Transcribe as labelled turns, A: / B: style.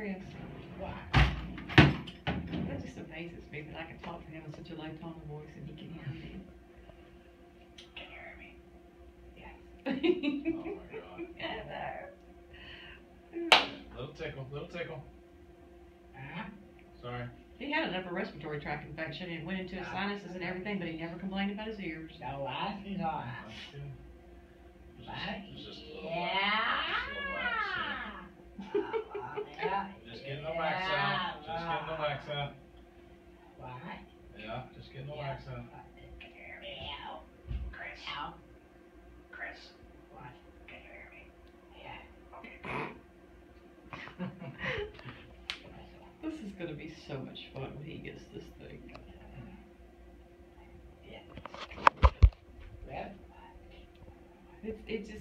A: That just amazes me that I can talk to him in such a low tone of voice and he can hear me.
B: Can you hear me? Yes.
A: oh
B: my god. Little tickle, little tickle. Ah. Sorry.
A: He had an upper respiratory tract infection and it went into his ah. sinuses and everything, but he never complained about his ears.
C: No, I see not.
B: Getting the wax out.
C: What?
B: Yeah, just getting the wax out.
C: Can you hear me out?
B: Chris,
C: Out?
B: Chris,
C: What?
B: can you hear me?
C: Yeah.
B: Okay.
A: This is gonna be so much fun when he gets this thing.
C: Well,
A: It's, it just,